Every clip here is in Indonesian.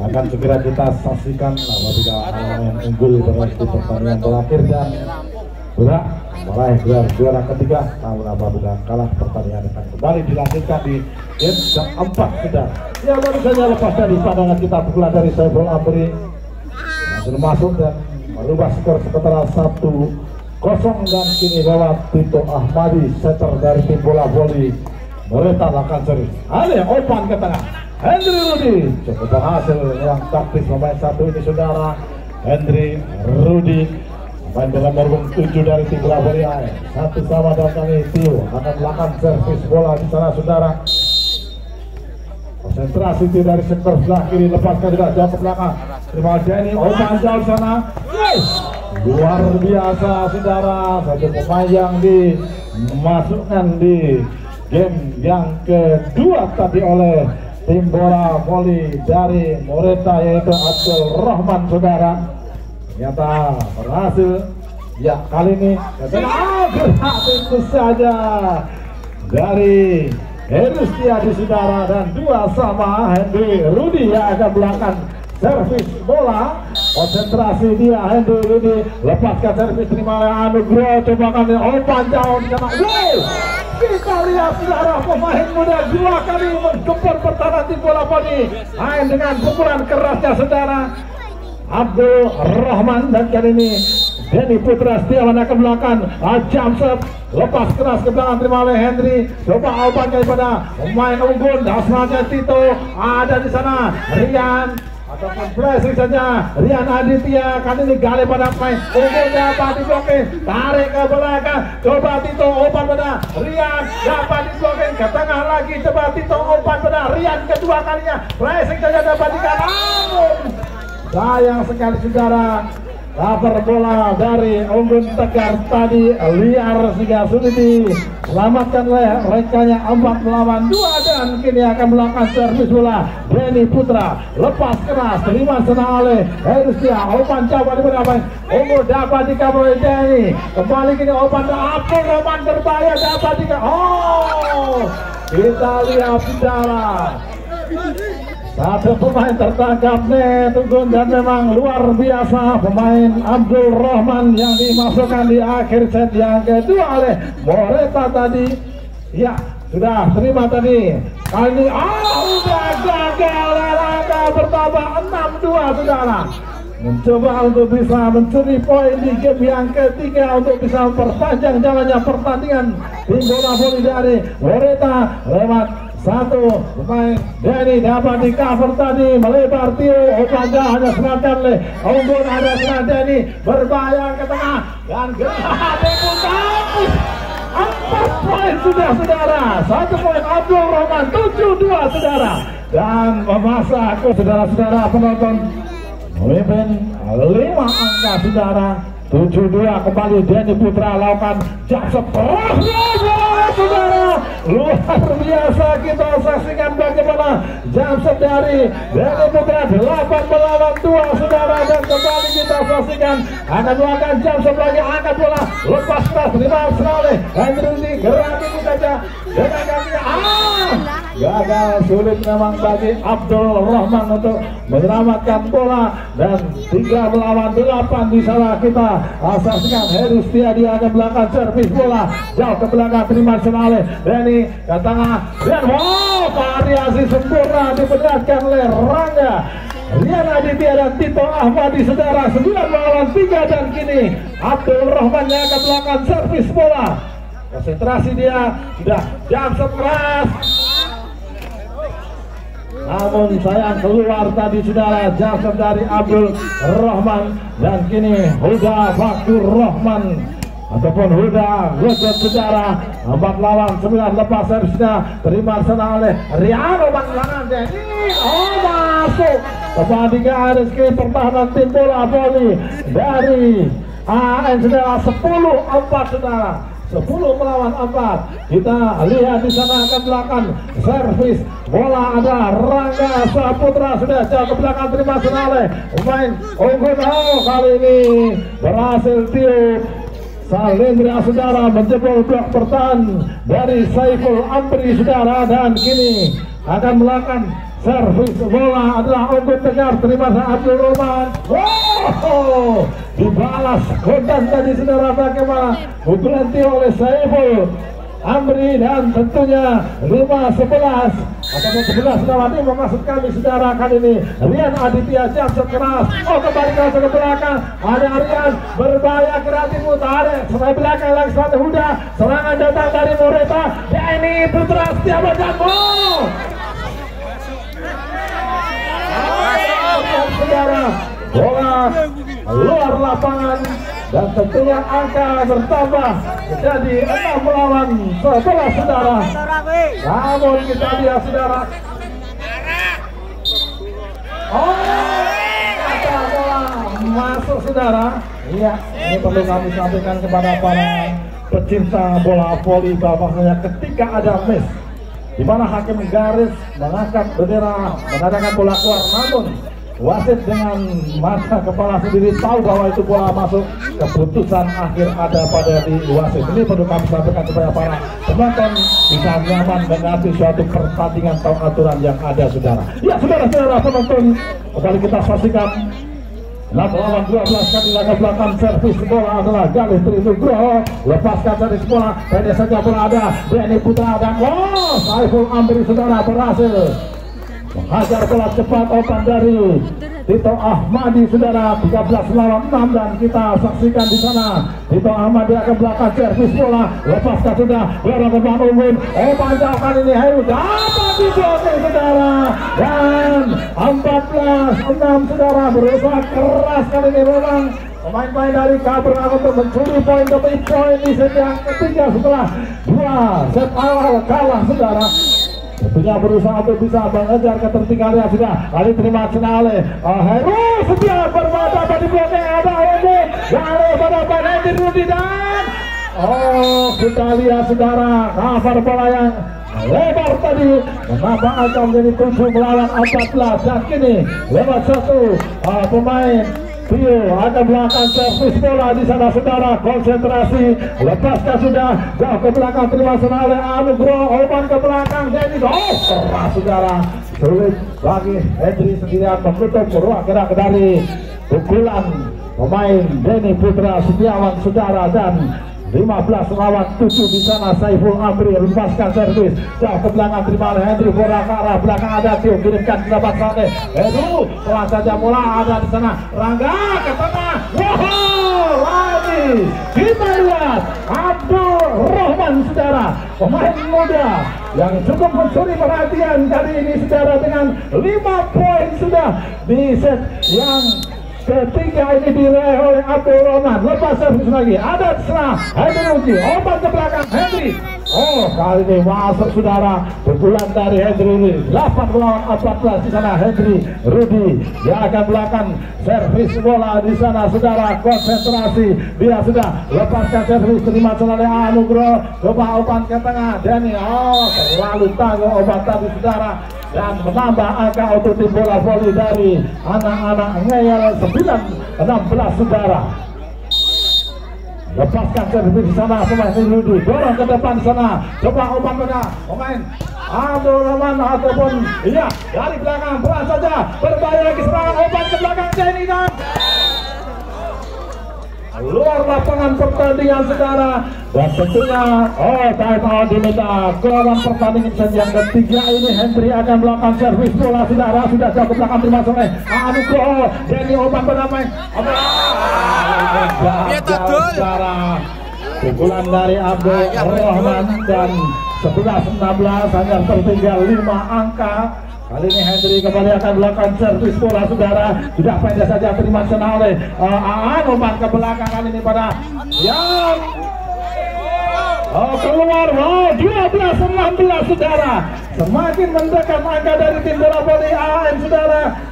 akan segera kita saksikan apabila yang unggul berarti pertandingan berakhir dan berak meraih gelar juara ketiga namun apabila kalah pertandingan akan kembali dilanjutkan di game keempat sudah ya baru saja lepas dari pandangan kita pukulan dari Saiful Amri. Hasil masuk dan merubah skor sementara satu kosong dan kini lewat Tito Ahmadi setter dari tim bola voli. Mereka akan serius ada open ke tengah Henry Rudi. Cukup berhasil yang taktis pemain satu ini saudara. Henry Rudi. Main dalam merbung tujuh dari tim bola voli Satu sama dalam kali Tio. Akan melakukan servis bola di sana saudara. Konsentrasi itu dari sektor sebelah kiri. Lepaskan juga. Jauh ke belakang. Terima kasih ini open jauh sana. Luar biasa saudara. Satu pemain yang dimasukkan di game yang kedua tadi oleh tim bola voli dari Moreta yaitu Abdul Rahman saudara. Ternyata berhasil. Ya kali ini ah, itu saja dari Heru di saudara dan dua sama Henry Rudi yang akan belakang servis bola. Konsentrasi dia Henry Rudi. Lepaskan servis terima oleh Anugrah coba kali open jauh di sana kita lihat saudara pemain muda dua kali menggempur pertahanan tim bola poni. Main dengan pukulan kerasnya saudara Abdul Rahman dan kali ini Denny Putra Setiawan akan belakang ah, jump shot. Lepas keras ke belakang terima oleh Henry. Coba Alban daripada pemain unggul dasarnya Tito ada di sana. Rian ataupun flashing saja. Rian Aditya kali ini gali pada pemain unggul dapat diblokir. Tarik ke belakang. Coba Tito open pada Rian dapat diblokir. Ke tengah lagi. Coba Tito open pada Rian kedua kalinya. Flashing saja dapat dikatakan sayang sekali saudara Cover bola dari Unggun Tegar tadi liar sehingga sulit diselamatkan oleh rekannya empat melawan dua dan kini akan melakukan servis bola. Denny Putra lepas keras terima senang oleh Herusia Opan coba di berapa Unggul dapat dikabur oleh Denny. Kembali kini Opan Abdul Roman berbahaya dapat dikabur oh! Kita lihat saudara satu pemain tertangkap nih Tunggun dan memang luar biasa pemain Abdul Rahman yang dimasukkan di akhir set yang kedua oleh Moreta tadi. Ya, sudah terima tadi. Kali ini ah udah gagal laga bertambah 6-2 saudara. Mencoba untuk bisa mencuri poin di game yang ketiga untuk bisa memperpanjang jalannya pertandingan tim bola voli dari Moreta lewat satu pemain Denny dapat di cover tadi melebar Tio Opanda hanya semacam le. Unggun ada serangan Denny berbahaya ke tengah. Dan pun tangkis empat poin sudah saudara. Satu poin Abdul Rahman. Tujuh dua saudara. Dan memasak saudara-saudara penonton. Memimpin lima angka saudara. Tujuh dua kembali Denny Putra lakukan. Jaksa saudara luar biasa kita saksikan bagaimana Jamset dari dari Putra 8 melawan 2 saudara. Dan kembali kita saksikan akan melakukan Jamset lagi angkat bola lepas tas terima sekali. Andrew ini gerak ini saja. Dengan kaki ah gagal sulit memang bagi Abdul Rahman untuk menyelamatkan bola. Dan tiga melawan delapan di sana kita saksikan Heri Setiadi akan melakukan servis bola. Jauh ke belakang terima oleh Denny ke tengah. Dan wow variasi sempurna diperlihatkan oleh Rangga. Rian Aditya dan Tito Ahmadi saudara 9 melawan 3 dan kini Abdul Rahman yang akan melakukan servis bola. Konsentrasi dia sudah jam keras namun sayang keluar tadi saudara jasa dari Abdul Rahman. Dan kini Huda Fakur Rahman. Ataupun Huda Gojot sejarah. Empat lawan sembilan lepas servisnya terima sana oleh Riano Banglangan ini oh masuk. Kembali ke RSK pertahanan tim bola voli dari AN saudara 10 4 saudara 10 melawan 4 kita lihat di sana akan belakang. Servis bola ada. Rangga Saputra sudah jauh ke belakang. Terima senale pemain unggul oh, kali ini berhasil tiup. Salendra saudara menjebol blok pertahanan dari Saiful Amri saudara. Dan kini akan melakukan servis bola adalah Ogun Tegar terima saat Abdul Roman. Wow dibalas konten tadi saudara. Bagaimana? Pukulan oleh Saiful Amri dan tentunya 5-11 akan sebelah Senawati memasuk kami saudara kali ini. Rian Aditya jatuh keras oh kembali ke ke belakang. Ada Rian berbahaya kreatif. Tarik sampai belakang. Lagi Huda. Serangan datang dari Moreta. Ya ini Putra Setiawan dan bola luar lapangan dan tentunya angka bertambah menjadi enam melawan sebelah saudara. Namun kita lihat saudara. Oh kata bola masuk saudara. Iya ini perlu kami sampaikan kepada para pecinta bola voli bahwasanya ketika ada miss di mana hakim garis mengangkat bendera mengadakan bola keluar. Namun wasit dengan mata kepala sendiri tahu bahwa itu bola masuk. Keputusan akhir ada pada di wasit. Ini perlu kami sampaikan kepada para penonton. Bisa nyaman mengerti suatu pertandingan atau aturan yang ada saudara. Ya saudara-saudara penonton kembali kita saksikan Lawan 12 kali laga belakang servis bola adalah Galih Trinugroho. Lepaskan dari bola pendek saja bola ada Benny Putra dan oh Saiful Amri saudara berhasil. Hajar bola cepat open dari Tito Ahmadi saudara 13 lawan 6 dan kita saksikan di sana. Tito Ahmadi akan belakang servis bola. Lepaskan sudah dorong ke Bang Umin oh panjangkan ini. Heru dapat diblokir saudara. Dan 14 6 saudara berusaha keras. Kali ini memang Pemain-pemain dari Kabur untuk mencuri poin demi poin di set yang ketiga setelah dua set awal kalah saudara Tentunya berusaha untuk bisa mengejar ketertinggalan sudah. Kali terima oleh uh, Heru setia bermata di belakang ada Ode. Lalu pada pada Rudi dan Oh kita lihat saudara cover bola yang lebar tadi menambah angka menjadi 7 melawan 14 dan kini lewat satu uh, pemain Tio ada belakang servis bola di sana saudara. Konsentrasi. Lepaskan sudah. Jauh ke belakang terima sana oleh Anugroho Oman ke belakang jadi oh keras saudara. Sulit bagi Hendri sendirian menutup ruang gerak dari pukulan pemain Denny Putra Setiawan saudara. Dan 15 lawan 7 di sana Saiful Amri lepaskan servis. Jauh ke belakang terima oleh Hendri bola arah belakang ada Tio kirimkan ke dapat sana Heru telah saja bola ada di sana. Rangga ke tengah. Wow lagi. Kita lihat Abdul Rahman saudara. Pemain muda yang cukup mencuri perhatian kali ini saudara dengan 5 poin sudah di set yang Ketiga ini diraih oleh Abdul Rahman. Lepas servis lagi. Ada serang. Henry Uji. Obat ke belakang. Henry. Oh kali ini masuk saudara. Pukulan dari Henry ini. 8 melawan 14 di sana Henry Rudi. Dia akan belakang servis bola di sana saudara. Konsentrasi. Dia sudah lepaskan servis. Terima oleh Anugroho. Coba obat ke tengah. Denny. Oh terlalu tangguh obat tadi saudara dan menambah angka untuk tim bola voli dari anak-anak ngeyel 9 16 saudara lepaskan servis di sana pemain Rudi dorong ke depan sana coba umpan tengah pemain Abdul Rahman ataupun iya dari belakang pelan saja berbahaya lagi serangan umpan ke belakang Jenny dan luar lapangan pertandingan saudara dan tentunya oh time out diminta lawan pertandingan yang ketiga ini Hendry akan melakukan servis bola saudara sudah jauh ke belakang terima oleh Anugroho Denny Oban bernamai saudara pukulan dari Abdul Rahman dan 11-16 hanya tertinggal 5 angka. Kali ini Hendri kembali akan melakukan servis bola saudara. Tidak pendek saja terima oleh uh, Aan umpan ke belakang kali ini pada yang. Oh keluar, oh 12 16 saudara. Semakin mendekat angka dari tim bola voli AN saudara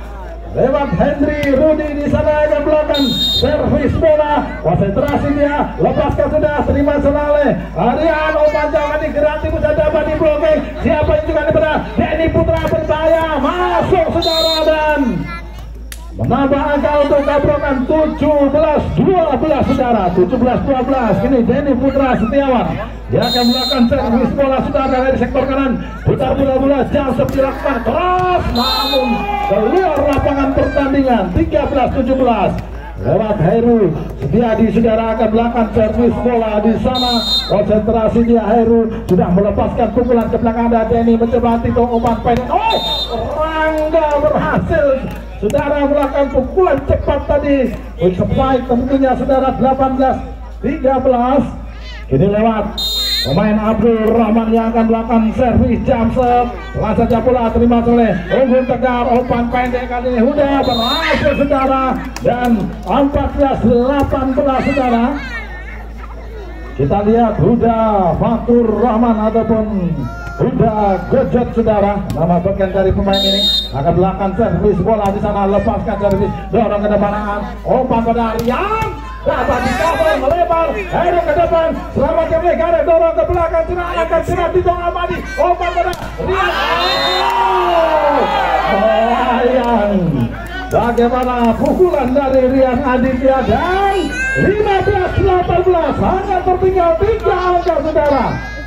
lewat Henry Rudi di sana yang belakang. Servis bola konsentrasi dia. Lepaskan sudah terima senale Arian umpan jauh ini gratis bisa dapat di blocking siapa yang juga pada Denny Putra berbahaya. Masuk saudara dan menambah angka untuk tabrokan 17-12 saudara. 17-12 ini Denny Putra Setiawan. Dia akan melakukan servis bola saudara dari sektor kanan. Putar bola-bola jam dilakukan keras namun keluar lapangan pertandingan. 13-17 lewat Heru Setiadi saudara akan melakukan servis bola di sana. Konsentrasi dia Heru sudah melepaskan pukulan ke belakang. Ada Denny mencoba Tito umpan pendek. Oh Rangga berhasil saudara melakukan pukulan cepat tadi. Spike tentunya saudara 18 13 ini lewat. Pemain Abdul Rahman yang akan melakukan servis jam set. Saja pula terima oleh Unggul Tegar Umpan pendek kali ini. Sudah berhasil saudara. Dan 14-18 saudara. Kita lihat Huda Fatur Rahman ataupun Huda Gojot saudara. Nama bagian dari pemain ini. Akan melakukan servis bola di sana. Lepaskan servis. Dorong ke depan. Umpan pada Rian. Dapat dikawal melebar. Heru ke depan. Selamatkan Legare dorong ke belakang. Akan serat di Dong Amadi obat pada Rian. Bagaimana pukulan dari Rian Aditya dan 15-18 hanya tertinggal 3 angka saudara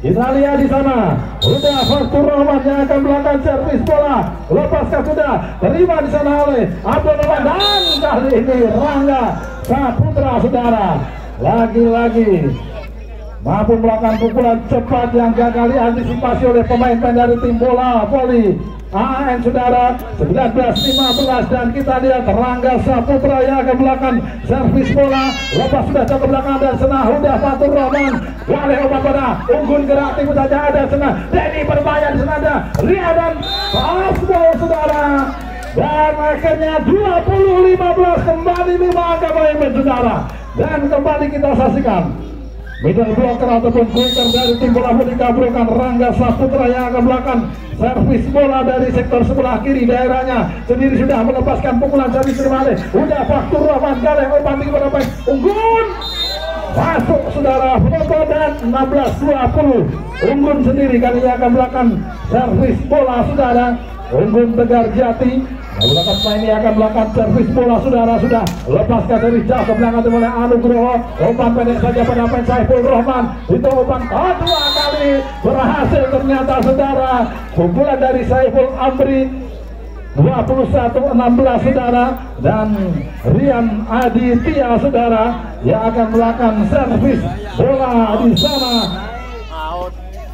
kita lihat di sana, sudah Fatur Rahman yang akan melakukan servis bola. Lepaskan sudah, terima di sana oleh Abdul Rahman dan kali ini Rangga Saputra saudara. Lagi-lagi mampu melakukan pukulan cepat yang gagal diantisipasi oleh pemain-pemain dari tim bola voli AN saudara 19-15 dan kita lihat Rangga Saputra yang akan melakukan servis bola lepas sudah ke belakang dan senah udah Fatur Rahman oleh obat pada unggun gerak timu saja ada senah Denny berbahaya di sana ada Ria dan Fastball saudara. Dan akhirnya 20-15 kembali 5 angka main saudara. Dan kembali kita saksikan middle blocker ataupun quicker dari tim bola putih kabrokan Rangga Saputra yang akan melakukan servis bola dari sektor sebelah kiri daerahnya. Sendiri sudah melepaskan pukulan servis terbalik udah faktur Rahman Galeh umpan pada baik Unggun! Masuk saudara foto dan 16-20 Unggun sendiri kali ini akan melakukan servis bola saudara. Unggun Tegar Jati Menggunakan pemain ini akan melakukan servis bola saudara sudah. Lepaskan dari jauh ke belakang oleh Anugroho umpan pendek saja pada pemain Saiful Rahman itu umpan kedua kali berhasil ternyata saudara. Pukulan dari Saiful Amri 21-16 saudara. Dan Rian Aditya saudara yang akan melakukan servis bola di sana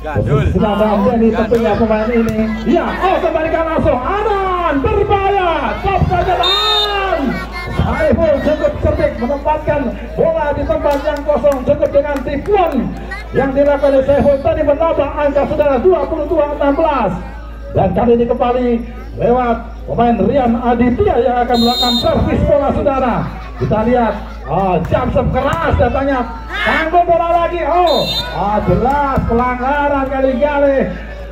Gandul. Sedang jadi tentunya pemain ini. Ya, oh kembalikan langsung. Aman, berbahaya. Top saja dan Saiful cukup cerdik menempatkan bola di tempat yang kosong cukup dengan tipuan yang dilakukan oleh Saiful tadi menambah angka saudara 22-16 dan kali ini kembali lewat pemain Rian Aditya yang akan melakukan servis bola saudara. Kita lihat. Oh, jam keras datanya tanggung bola lagi. Oh, oh jelas pelanggaran kali-kali.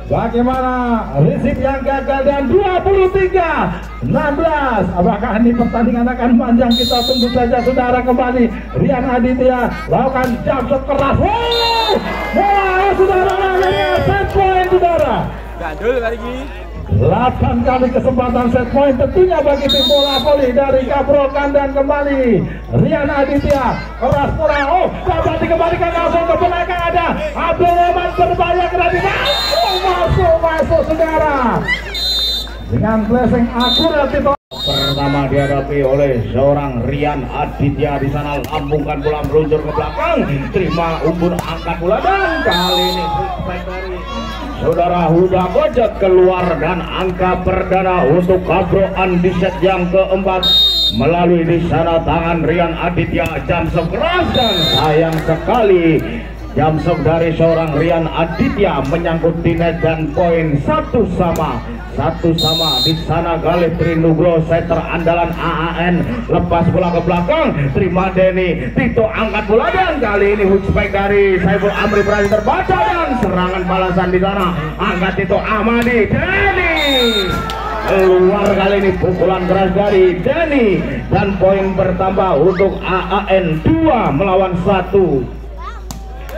Bagaimana risik yang gagal dan 23 16 Apakah ini pertandingan akan panjang? Kita tunggu saja saudara kembali. Rian Aditya lakukan jam keras Wow! Wow saudara set point saudara. Gandul lagi 8 kali kesempatan set point tentunya bagi tim bola voli dari Kabrokan dan kembali. Rian Aditya keras pura oh dapat dikembalikan langsung ke belakang ada Abdul Rahman berbahaya kena masuk masuk masuk saudara. Dengan blessing akurat itu. Pertama dihadapi oleh seorang Rian Aditya di sana. Lambungkan bola meluncur ke belakang. Terima umbur angkat bola. Dan kali ini dari Saudara Huda Gojek keluar dan angka perdana untuk kabroan di set yang keempat. Melalui di sana tangan Rian Aditya jam keras dan sayang sekali jam dari seorang Rian Aditya menyangkut di net dan poin. Satu sama satu sama. Di sana Galih Trinugro setter andalan AAN lepas bola ke belakang terima Denny Tito angkat bola dan kali ini spike dari Saiful Amri berhasil terbaca dan serangan balasan di sana. Angkat Tito Amadi Denny keluar kali ini pukulan keras dari Denny dan poin bertambah untuk AAN 2 melawan 1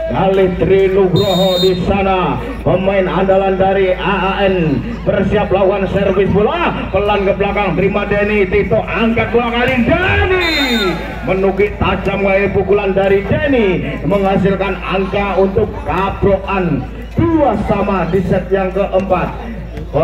Kali Trinugroho di sana. Pemain andalan dari AAN bersiap lawan servis bola. Pelan ke belakang terima Denny. Tito angkat bola kali Denny! Menukik tajam gaya pukulan dari Denny. Menghasilkan angka untuk kabroan dua sama di set yang keempat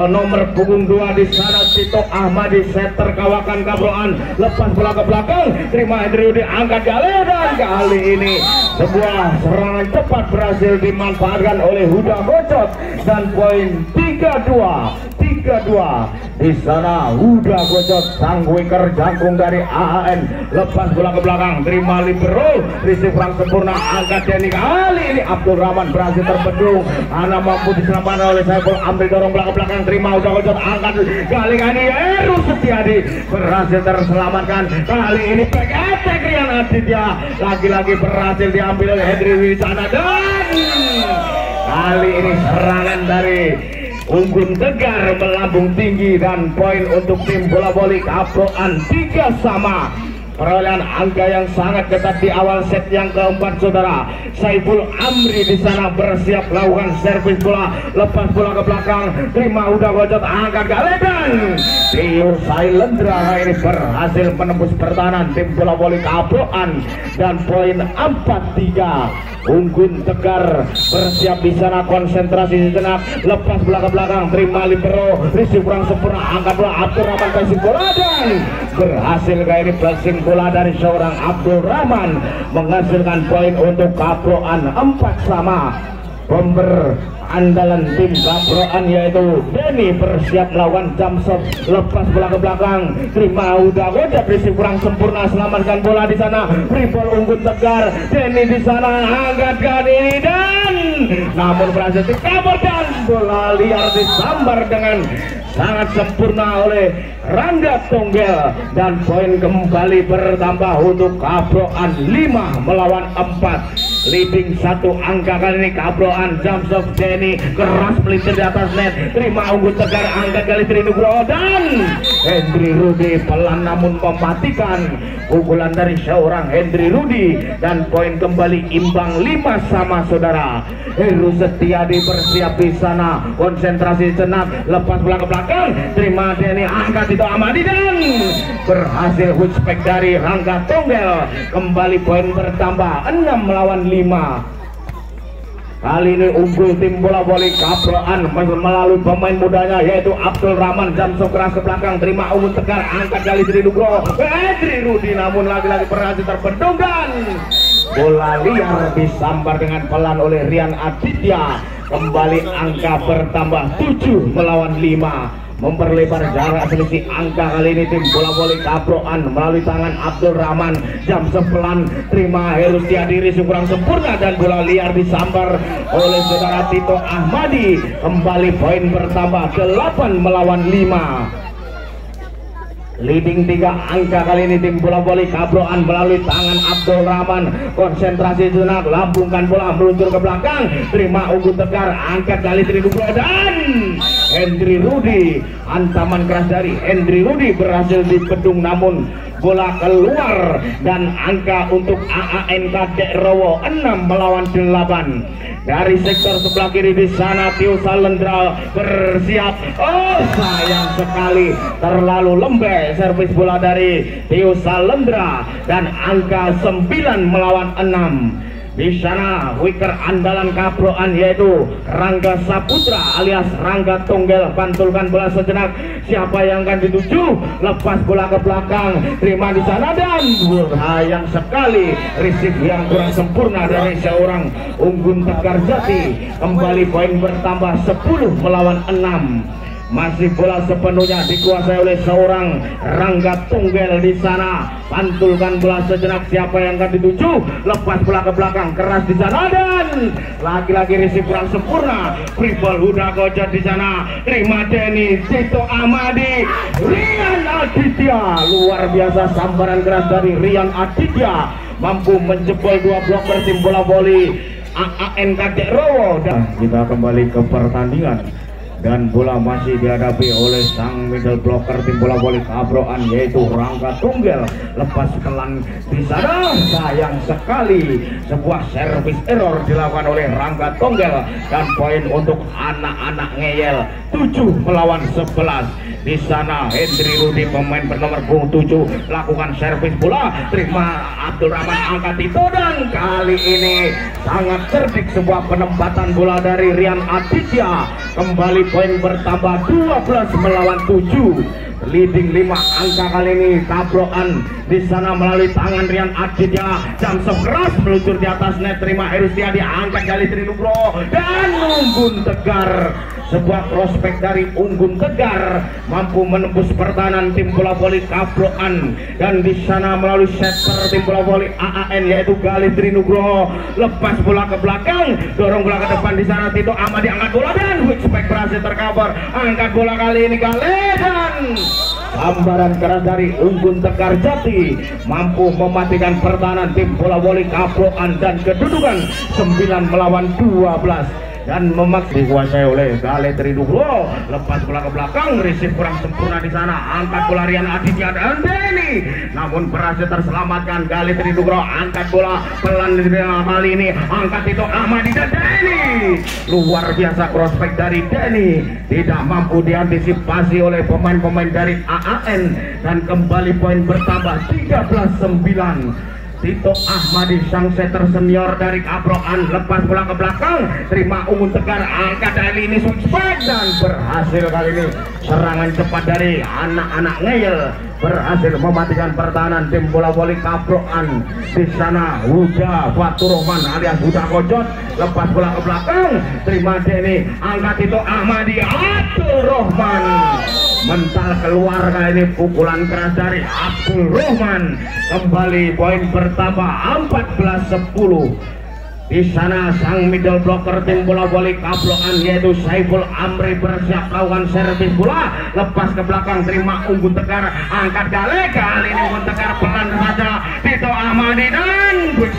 nomor punggung dua di sana Tito Ahmadi setter kawakan kabroan. Lepas bola ke belakang. Terima Andrew diangkat kali dan kali ini. Sebuah serangan cepat berhasil dimanfaatkan oleh Huda Bocot dan poin 3-2 3-2 di sana Huda Bocot sang wicker jangkung dari AAN lepas bola ke belakang terima libero receive kurang sempurna. Angkat Denny kali ini. Abdul Rahman berhasil terbendung. Ana mampu diselamatkan oleh Saiful. Ambil dorong bola ke belakang belakang terima kocok angkat. Kali ini Eru Setiadi berhasil terselamatkan. Kali ini PKT Rian Aditya lagi-lagi berhasil diambil oleh Hendri Wisana dan kali ini serangan dari Unggun Tegar melambung tinggi dan poin untuk tim bola voli Kaproan tiga sama perolehan angka yang sangat ketat di awal set yang keempat saudara. Saiful Amri di sana bersiap lakukan servis bola. Lepas bola ke belakang. Terima udah gocot angkat galedan Tio Sailendra ini berhasil menembus pertahanan tim bola voli Kabroan dan poin 4-3 Unggun Tegar bersiap di sana konsentrasi sejenak lepas bola ke belakang terima libero. Risi kurang sempurna angkat bola Abdul Rahman kasih bola. Dan berhasil kayak ini dari seorang Abdul Rahman menghasilkan poin untuk Kaproan empat sama. Pember andalan tim Kaproan yaitu Denny bersiap melawan jump shot lepas bola ke belakang. Terima udah udah berisi kurang sempurna selamatkan bola di sana. Ball unggul tegar Denny di sana angkatkan ini dan namun berhasil dikabur dan bola liar disambar dengan sangat sempurna oleh Rangga Tonggel. Dan poin kembali bertambah untuk Kabroan. 5 melawan 4 leading satu angka kali ini Kabroan jump of Jenny keras melintir di atas net. Terima unggul tegar angkat kali Trinugroho dan Hendry Rudi pelan namun mematikan. Pukulan dari seorang Hendry Rudi dan poin kembali imbang 5 sama saudara. Heru Setiadi bersiap di sana konsentrasi senang lepas bola ke belakang. Terima Denny angkat itu Amadi dan berhasil hutspek dari Rangga Tonggel kembali poin bertambah 6 melawan 5 Kali ini unggul tim bola voli Kaproan melalui pemain mudanya yaitu Abdul Rahman. Jam keras ke belakang terima unggul tegar angkat kali Tri Nugroho. Petri Rudi namun lagi-lagi berhasil terbendung bola liar disambar dengan pelan oleh Rian Aditya. Kembali angka bertambah 7 melawan 5 memperlebar jarak selisih angka kali ini tim bola voli Kabroan melalui tangan Abdul Rahman jam sepelan terima Herusia diri kurang sempurna dan bola liar disambar oleh saudara Tito Ahmadi. Kembali poin bertambah 8 melawan 5 leading tiga angka kali ini tim bola voli kabroan melalui tangan Abdul Rahman konsentrasi jenak lambungkan bola meluncur ke belakang. Terima unggul tegar angkat kali Trinubro dan Hendry Rudi. Antaman keras dari Hendry Rudi berhasil dipedung namun bola keluar dan angka untuk AANK Dek Rowo 6 melawan 8 dari sektor sebelah kiri di sana Tio Salendra bersiap. Oh sayang sekali terlalu lembek servis bola dari Tio Salendra dan angka 9 melawan 6 di sana wicker andalan Kabroan yaitu Rangga Saputra alias Rangga Tonggel pantulkan bola sejenak. Siapa yang akan dituju? Lepas bola ke belakang. Terima di sana dan sayang sekali. Receive yang kurang sempurna dari seorang Unggun Tegar Jati. Kembali poin bertambah 10 melawan 6 masih bola sepenuhnya dikuasai oleh seorang Rangga Tunggel di sana. Pantulkan bola sejenak siapa yang akan dituju. Lepas bola ke belakang keras di sana. Dan lagi-lagi kurang sempurna. Pribol Huda Gojot di sana. Terima Denny Tito Amadi Rian Aditya. Luar biasa sambaran keras dari Rian Aditya. Mampu menjebol dua blok tim bola voli AAN Rowo. Dan kita kembali ke pertandingan dan bola masih dihadapi oleh sang middle blocker tim bola voli kabroan yaitu Rangga Tunggal. Lepas pelan di sana sayang sekali. Sebuah servis error dilakukan oleh Rangga Tunggal. Dan poin untuk anak-anak ngeyel. 7 melawan 11 di sana Hendri Rudi pemain bernomor punggung 7 lakukan servis bola. Terima Abdul Rahman angkat itu dan kali ini sangat cerdik sebuah penempatan bola dari Rian Aditya. Kembali poin bertambah 12 melawan 7 leading 5 angka kali ini tabrokan di sana melalui tangan Rian Aditya. Jam sekeras meluncur di atas net terima Erustiadi angkat kali Trinugro dan Unggun Tegar sebuah prospek dari Unggun Tegar mampu menembus pertahanan tim bola voli Kabroan dan di sana melalui setter tim bola voli AAN yaitu Galih Trinugroho lepas bola ke belakang dorong bola ke depan di sana Tito Amadi angkat bola. Dan Wixpack berhasil tercover. Angkat bola kali ini Galih dan Gambaran keras dari Unggun Tegar Jati mampu mematikan pertahanan tim bola voli Kabroan dan kedudukan. 9 melawan 12 dan memaksa dikuasai oleh Gale Tridugro. Lepas bola ke belakang receive kurang sempurna di sana. Angkat bola Rian Aditya dan Denny namun berhasil terselamatkan. Gale Tridugro angkat bola pelan di kali ini. Angkat itu Ahmadi dan Denny luar biasa prospek dari Denny tidak mampu diantisipasi oleh pemain-pemain dari AAN dan kembali poin bertambah 13-9 Tito Ahmadi sang setter senior dari Kabroan lepas bola ke belakang. Terima Ungun Tegar. Angkat dari ini switchback dan berhasil kali ini. Serangan cepat dari anak-anak ngeyel berhasil mematikan pertahanan tim bola voli Kabroan di sana Huda Faturrohman alias Huda Kojot lepas bola ke belakang. Terima Denny angkat itu Ahmadi Abdul Rohman mental keluar kali ini pukulan keras dari Abdul Rahman. Kembali poin bertambah 14-10 di sana sang middle blocker tim bola voli kabloan yaitu Saiful Amri bersiap lawan servis bola. Lepas ke belakang terima Unggun Tegar. Angkat gale kali ini Unggun Tegar pelan saja. Tito Ahmadi dan quick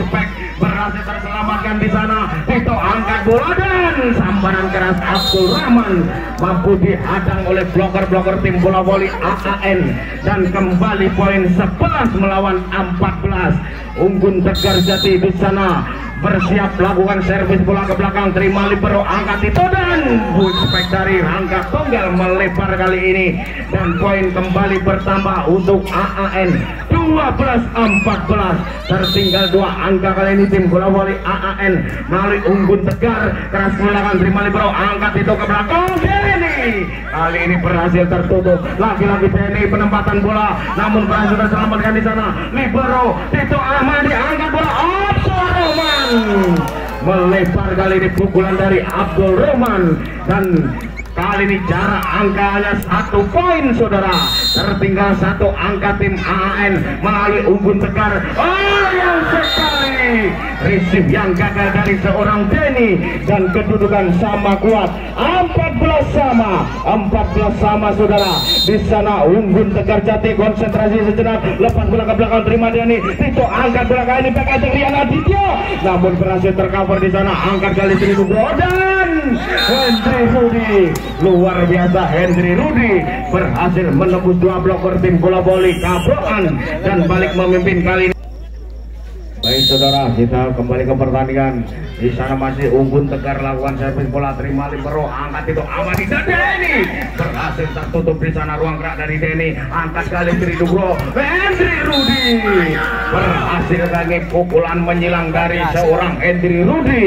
berhasil terselamatkan di sana. Tito angkat bola dan sambaran keras Abdul Rahman mampu dihadang oleh blocker-blocker tim bola voli AAN dan kembali poin 11 melawan 14 Unggun Tegar Jati di sana bersiap melakukan servis bola ke belakang. Terima libero angkat itu dan spek dari angka tunggal melebar kali ini. Dan poin kembali bertambah untuk AAN 12-14 tertinggal dua angka kali ini tim bola voli AAN melalui unggun tegar keras melakukan. Terima libero angkat itu ke belakang. Ini kali ini berhasil tertutup. Lagi-lagi Denny penempatan bola. Namun berhasil terselamatkan di sana. Libero Tito Ahmadi angkat bola. Melebar kali ini pukulan dari Abdul Roman dan Kali ini jarak angkanya satu poin saudara. Tertinggal satu angka tim AAN melalui Umbun Tegar Oh yang sekali Receive yang gagal dari seorang Denny Dan kedudukan sama kuat. 14 sama 14 sama saudara. Di sana Umbun Tegar Jati konsentrasi sejenak. Lepas bola ke belakang terima Denny Tito angkat bola kali ini back aja Rian Aditya. Namun berhasil tercover di sana. Angkat kali ini dan Hendry Rudi. Luar biasa Hendry Rudi. Berhasil menembus dua blok tim bola voli Kabroan dan balik memimpin kali ini Baik saudara, kita kembali ke pertandingan. Di sana masih Unggun Tegar lakukan servis bola terima libero angkat itu Amadi dan Denny berhasil tertutup di sana ruang gerak dari Denny. Angkat kali Tri Dugro Hendry Rudi. Berhasil kali pukulan menyilang dari seorang Hendry Rudi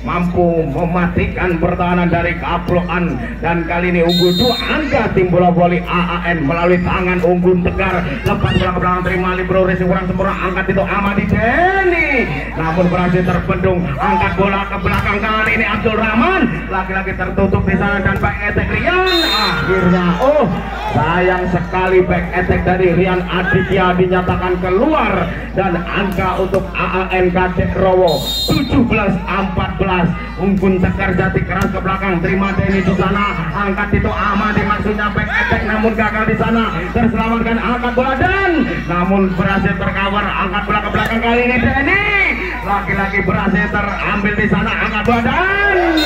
mampu mematikan pertahanan dari Kaploan dan kali ini unggul dua angka tim bola voli AAN melalui tangan unggul tegar. Lepas bola ke belakang terima libero racing kurang sempurna angkat itu Amadi Denny namun berhasil terbendung angkat bola ke belakang. Kali ini Abdul Rahman lagi-lagi tertutup di sana dan back attack Rian akhirnya. Oh sayang sekali back attack dari Rian Aditya dinyatakan keluar. Dan angka untuk AAN Kadek Rowo 17 14 Unggun Tegar Jati keras ke belakang. Terima Denny di sana. Angkat itu Ahmadi maksudnya back attack namun gagal di sana. Terselamatkan angkat bola dan namun berhasil tercover. Angkat bola ke belakang kali ini Denny. Lagi-lagi berhasil terambil di sana. Angkat bola dan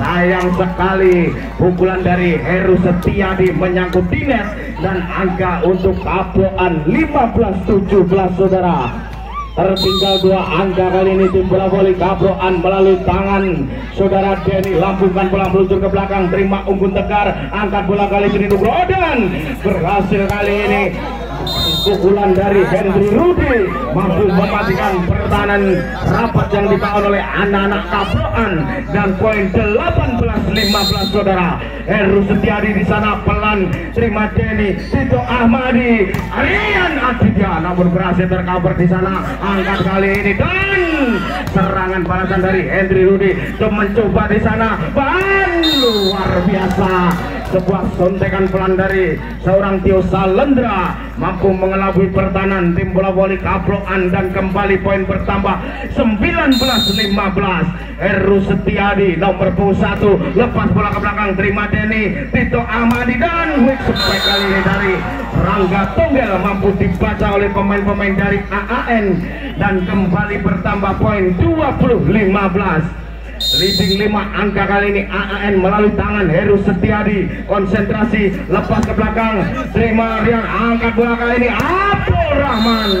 sayang sekali pukulan dari Heru Setiadi menyangkut di net dan angka untuk Kabroan 15-17 saudara tertinggal dua angka kali ini tim bola voli Kabroan melalui tangan. Saudara Denny lambungkan bola meluncur ke belakang terima unggun tegar angkat bola kali ini Nugroho dan berhasil kali ini pukulan dari Henry Rudy. Mampu mematikan pertahanan rapat yang dibangun oleh anak-anak Kabroan dan poin 18-15 saudara. Heru Setiadi di sana pelan. Terima Denny Tito Ahmadi Arian Aditya. Namun berhasil tercover di sana. Angkat kali ini dan serangan balasan dari Henry Rudy. Mencoba di sana. Ban luar biasa sebuah sontekan pelan dari seorang Tio Salendra mampu mengelabui pertahanan tim bola voli Kabroan dan kembali poin bertambah 19-15 Heru Setiadi nomor 21 lepas bola ke belakang terima Denny Tito Ahmadi dan weak spike kali ini dari Rangga Tunggal mampu dibaca oleh pemain-pemain dari AAN dan kembali bertambah poin 20-15 leading 5 angka kali ini AAN melalui tangan Heru Setiadi. Konsentrasi lepas ke belakang. Terima yang angkat bola kali ini Abdul Rahman.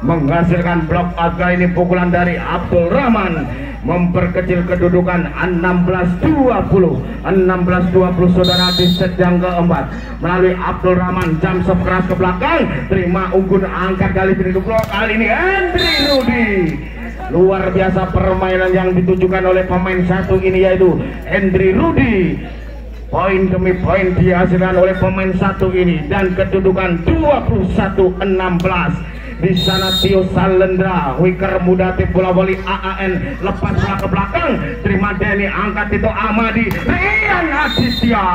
Menghasilkan blok out kali ini pukulan dari Abdul Rahman. Memperkecil kedudukan 16-20 16-20 saudara di set yang keempat. Melalui Abdul Rahman jam keras ke belakang. Terima unggun angkat kali ini blok kali ini Andri Rudi luar biasa permainan yang ditujukan oleh pemain satu ini yaitu Hendry Rudi. Poin demi poin dihasilkan oleh pemain satu ini. Dan kedudukan 21-16 di sana Tio Salendra wiker muda tim bola voli AAN lepas bola ke belakang. Terima Denny angkat itu Amadi Rian Aditya.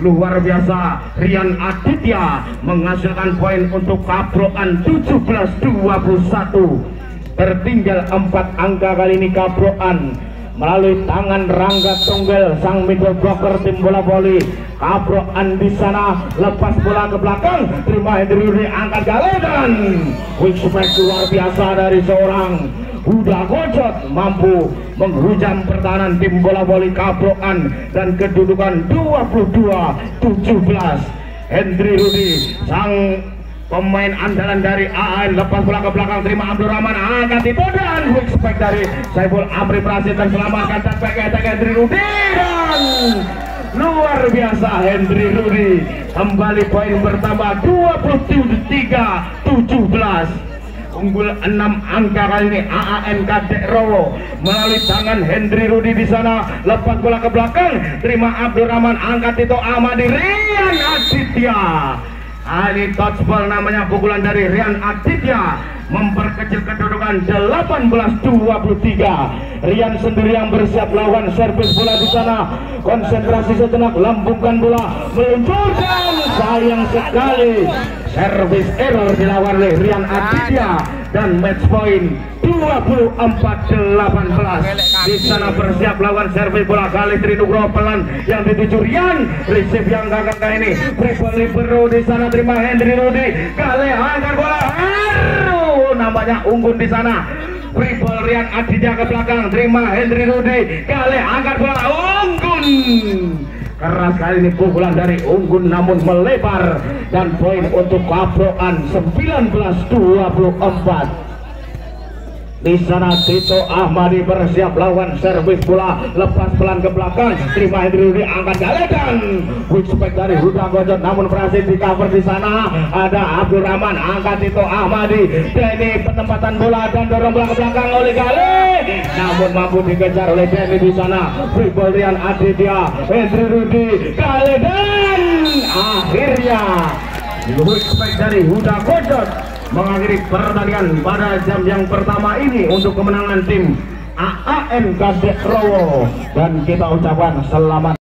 Luar biasa Rian Aditya menghasilkan poin untuk Kabroan 17-21 tertinggal empat angka kali ini Kabroan melalui tangan Rangga Tunggal sang middle blocker tim bola voli. Kabroan di sana lepas bola ke belakang. Terima Hendri angkat galedan strike luar biasa dari seorang Huda Kocot mampu menghujam pertahanan tim bola voli Kabroan dan kedudukan 22-17 Hendri Rudi sang pemain andalan dari AAN lepas bola ke belakang terima Abdul Rahman. Angkat itu dan quick dari Saiful Amri berhasil terselamatkan. Dan pakai Hendry Rudi. Dan luar biasa Hendry Rudi. Kembali poin bertambah 23 17 unggul 6 angka kali ini AAN Kadek Rowo. Melalui tangan Hendry Rudi di sana. Lepas bola ke belakang terima Abdul Rahman. Angkat itu Amadi Rian Aditya Ali touchball namanya pukulan dari Rian Aditya memperkecil kedudukan 18-23 Rian sendiri yang bersiap lawan servis bola di sana. Konsentrasi sejenak lambungkan bola meluncurkan. Sayang sekali servis error dilawan oleh Rian Aditya dan match point 24-18 di sana bersiap lawan servis bola kali Trinugroho pelan yang dituju Rian. Receive yang gagak ini. Triple Libero di sana terima Hendry Rudi. Kali angkat bola. Aduh, nampaknya unggun di sana. Triple Rian Aditya ke belakang. Terima Hendry Rudi. Kali angkat bola. Unggun keras kali ini pukulan dari Unggun namun melebar. Dan poin untuk Kabroan 19-24 di sana Tito Ahmadi bersiap lawan servis bola. Lepas pelan ke belakang. Terima Hendri angkat galedan quick spike dari Huda Gojot. Namun berhasil di cover di sana. Ada Abdul Rahman angkat Tito Ahmadi. Denny penempatan bola dan dorong bola ke belakang oleh Gale. Namun mampu dikejar oleh Denny di sana. Free ball Rian Aditya Hendri Rudi galedan akhirnya quick spike dari Huda Gojot mengakhiri pertandingan pada jam yang pertama ini untuk kemenangan tim AAN Kadek Rowo. Dan kita ucapkan selamat